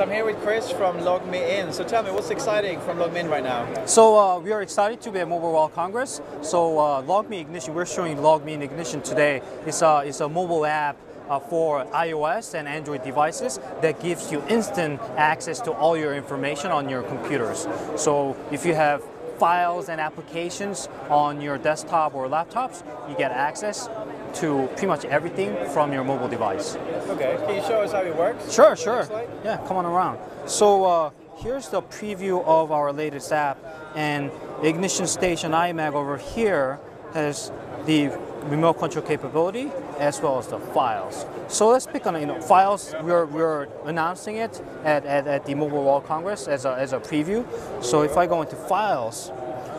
So I'm here with Chris from LogMeIn. So tell me, what's exciting from LogMeIn right now? So uh, we are excited to be at Mobile World Congress. So uh, LogMeIn Ignition, we're showing LogMeIn Ignition today. It's a, it's a mobile app uh, for iOS and Android devices that gives you instant access to all your information on your computers. So if you have files and applications on your desktop or laptops, you get access to pretty much everything from your mobile device. Okay, can you show us how it works? Sure, sure. Like? Yeah, come on around. So uh, here's the preview of our latest app, and Ignition Station iMac over here has the remote control capability as well as the files. So let's pick on you know files. We're, we're announcing it at, at, at the Mobile World Congress as a, as a preview. So if I go into files,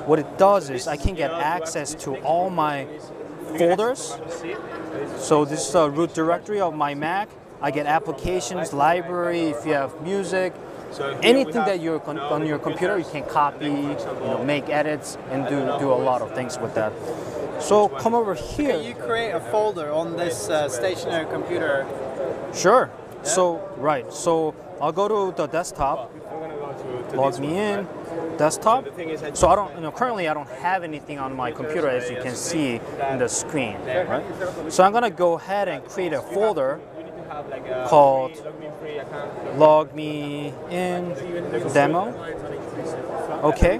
what it does is I can get access to all my folders. So this is a root directory of my Mac. I get applications, library, if you have music, so anything that you're con- on your computer, you can copy, you know, make edits, and do, do a lot of things with that. So come over Can here. you create a folder on this uh, stationary computer? Sure. So right. So I'll go to the desktop. Log me in. Desktop. So I don't. You know, currently I don't have anything on my computer, as you can see in the screen. Right. So I'm gonna go ahead and create a folder called log me in demo. Okay,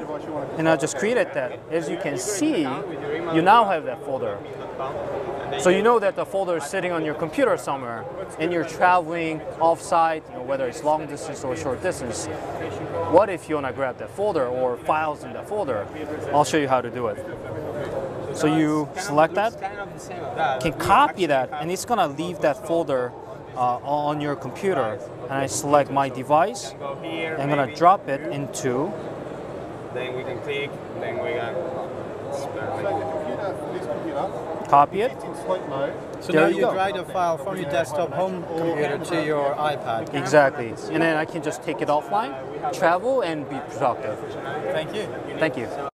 and I just created that. As you can see, you now have that folder. So you know that the folder is sitting on your computer somewhere, and you're traveling off-site, you know, whether it's long distance or short distance. What if you want to grab that folder or files in that folder? I'll show you how to do it. So you select that, can copy that, and it's gonna leave that folder uh, on your computer. And I select my device. I'm gonna drop it into. Then we can click, then we can Copy it. So There now you you go. drag the file from your desktop home computer to your iPad. Exactly. And then I can just take it offline, travel, and be productive. Thank you. Thank you.